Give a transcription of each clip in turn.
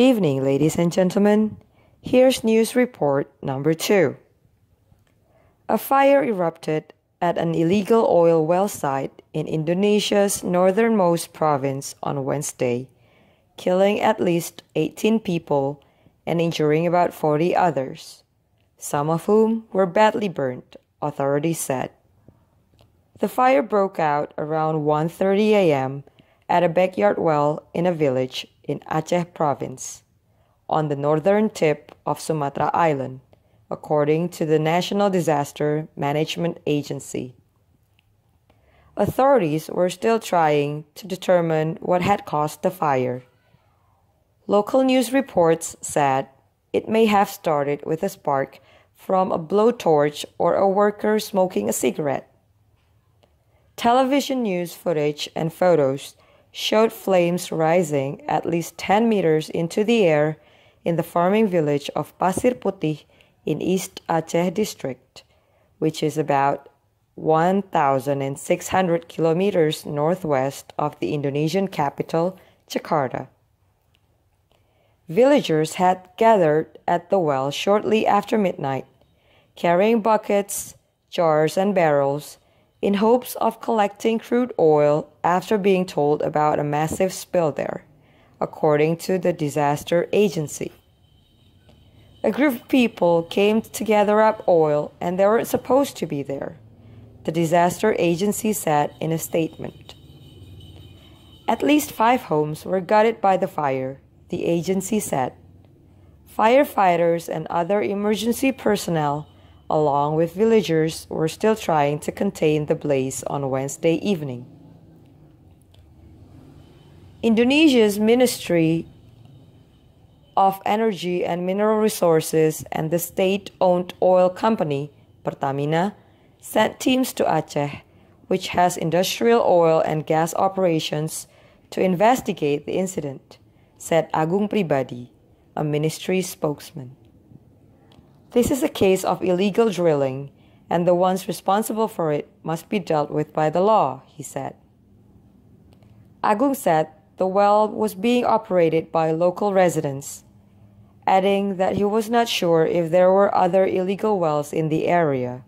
Evening, ladies and gentlemen. Here's news report number two. A fire erupted at an illegal oil well site in Indonesia's northernmost province on Wednesday, killing at least 18 people and injuring about 40 others, some of whom were badly burnt, authorities said. The fire broke out around 1:30 a.m. at a backyard well in a village in Aceh province, on the northern tip of Sumatra Island, according to the National Disaster Management Agency. Authorities were still trying to determine what had caused the fire. Local news reports said it may have started with a spark from a blowtorch or a worker smoking a cigarette. Television news footage and photos showed flames rising at least 10 meters into the air in the farming village of Pasir Putih in East Aceh district, which is about 1,600 kilometers northwest of the Indonesian capital, Jakarta. Villagers had gathered at the well shortly after midnight, carrying buckets, jars, and barrels in hopes of collecting crude oil after being told about a massive spill there, according to the disaster agency. A group of people came to gather up oil and they were supposed to be there, the disaster agency said in a statement. At least five homes were gutted by the fire, the agency said. Firefighters and other emergency personnel along with villagers, were still trying to contain the blaze on Wednesday evening. Indonesia's Ministry of Energy and Mineral Resources and the state owned oil company, Pertamina, sent teams to Aceh, which has industrial oil and gas operations, to investigate the incident, said Agung Pribadi, a ministry spokesman. This is a case of illegal drilling, and the ones responsible for it must be dealt with by the law, he said. Agung said the well was being operated by local residents, adding that he was not sure if there were other illegal wells in the area.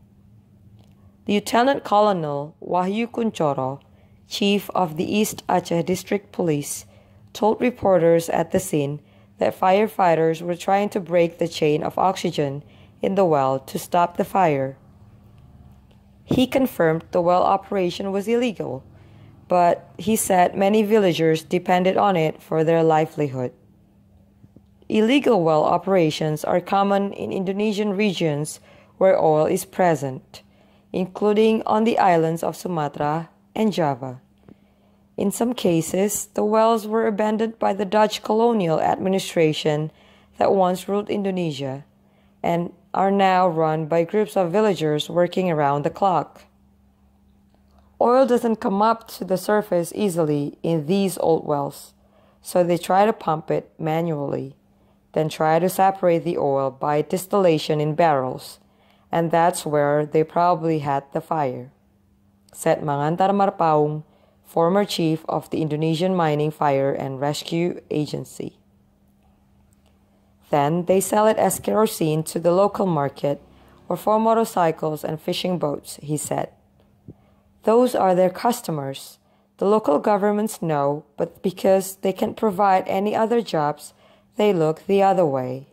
Lieutenant Colonel Wahyu Kuncoro, chief of the East Aceh District Police, told reporters at the scene that firefighters were trying to break the chain of oxygen in the well to stop the fire. He confirmed the well operation was illegal, but he said many villagers depended on it for their livelihood. Illegal well operations are common in Indonesian regions where oil is present, including on the islands of Sumatra and Java. In some cases, the wells were abandoned by the Dutch colonial administration that once ruled Indonesia, and are now run by groups of villagers working around the clock. Oil doesn't come up to the surface easily in these old wells, so they try to pump it manually, then try to separate the oil by distillation in barrels, and that's where they probably had the fire, said Mangantar Marpaung, former chief of the Indonesian Mining Fire and Rescue Agency. Then they sell it as kerosene to the local market or for motorcycles and fishing boats, he said. Those are their customers. The local governments know, but because they can't provide any other jobs, they look the other way.